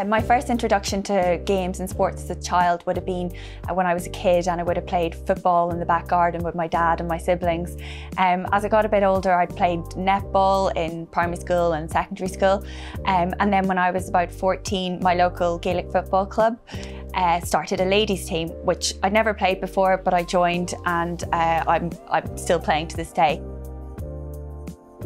Uh, my first introduction to games and sports as a child would have been uh, when I was a kid and I would have played football in the back garden with my dad and my siblings. Um, as I got a bit older, I'd played netball in primary school and secondary school. Um, and then when I was about 14, my local Gaelic football club uh, started a ladies team, which I'd never played before, but I joined and uh, I'm, I'm still playing to this day.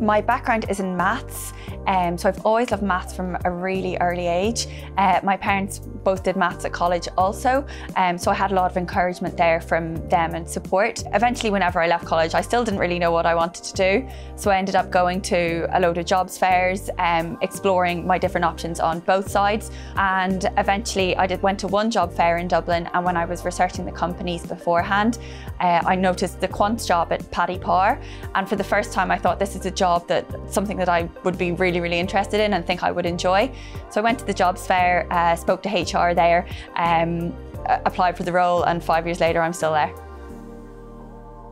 My background is in maths, um, so I've always loved maths from a really early age. Uh, my parents both did maths at college also, um, so I had a lot of encouragement there from them and support. Eventually, whenever I left college, I still didn't really know what I wanted to do, so I ended up going to a load of jobs fairs, um, exploring my different options on both sides, and eventually I did went to one job fair in Dublin, and when I was researching the companies beforehand, uh, I noticed the quants job at Paddy Power, and for the first time I thought this is a job job that something that I would be really, really interested in and think I would enjoy. So I went to the jobs fair, uh, spoke to HR there, um, applied for the role, and five years later, I'm still there.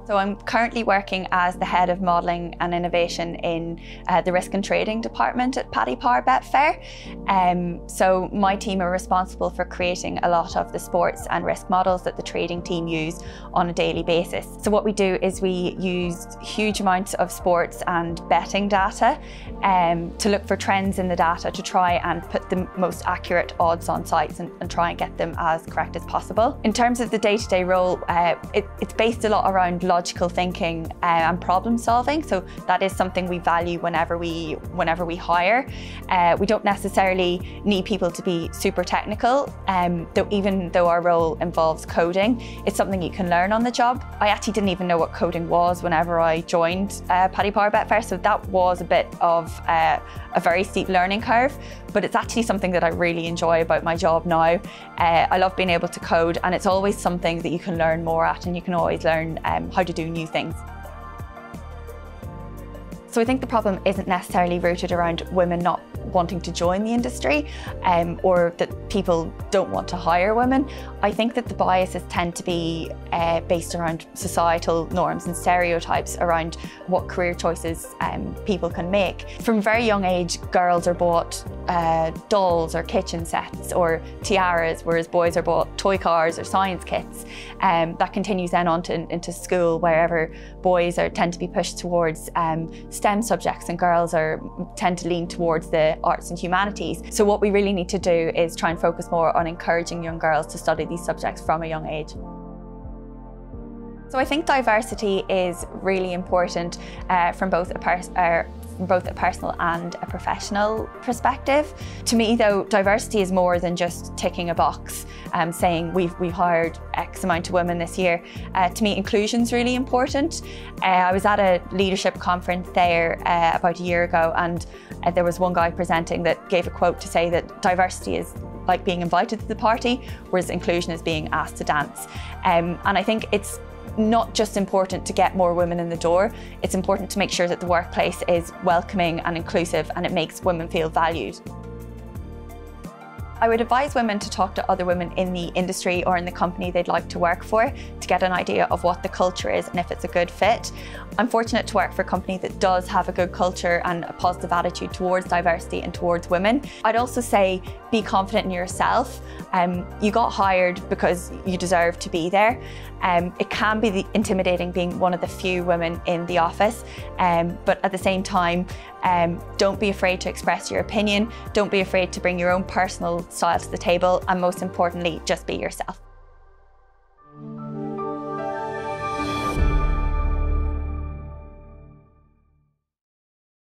So I'm currently working as the head of modelling and innovation in uh, the risk and trading department at Paddy Power Betfair. Um, so my team are responsible for creating a lot of the sports and risk models that the trading team use on a daily basis. So what we do is we use huge amounts of sports and betting data um, to look for trends in the data to try and put the most accurate odds on sites and, and try and get them as correct as possible. In terms of the day-to-day -day role, uh, it, it's based a lot around logical thinking uh, and problem solving. So that is something we value whenever we whenever we hire. Uh, we don't necessarily need people to be super technical, um, though even though our role involves coding, it's something you can learn on the job. I actually didn't even know what coding was whenever I joined uh, Paddy Power Betfair, so that was a bit of uh, a very steep learning curve, but it's actually something that I really enjoy about my job now. Uh, I love being able to code and it's always something that you can learn more at and you can always learn um, how to do new things. So I think the problem isn't necessarily rooted around women not wanting to join the industry um, or that people don't want to hire women. I think that the biases tend to be uh, based around societal norms and stereotypes around what career choices um, people can make. From a very young age, girls are bought uh, dolls or kitchen sets or tiaras, whereas boys are bought toy cars or science kits. Um, that continues then on to, into school, wherever boys are tend to be pushed towards um, STEM subjects and girls are tend to lean towards the arts and humanities. So what we really need to do is try and focus more on encouraging young girls to study these subjects from a young age. So I think diversity is really important uh, from both a uh, both a personal and a professional perspective. To me though, diversity is more than just ticking a box um, saying we've, we've hired X amount of women this year. Uh, to me, inclusion is really important. Uh, I was at a leadership conference there uh, about a year ago and uh, there was one guy presenting that gave a quote to say that diversity is like being invited to the party, whereas inclusion is being asked to dance. Um, and I think it's not just important to get more women in the door, it's important to make sure that the workplace is welcoming and inclusive and it makes women feel valued. I would advise women to talk to other women in the industry or in the company they'd like to work for to get an idea of what the culture is and if it's a good fit. I'm fortunate to work for a company that does have a good culture and a positive attitude towards diversity and towards women. I'd also say be confident in yourself. Um, you got hired because you deserve to be there. Um, it can be intimidating being one of the few women in the office, um, but at the same time, um, don't be afraid to express your opinion. Don't be afraid to bring your own personal style to the table. And most importantly, just be yourself.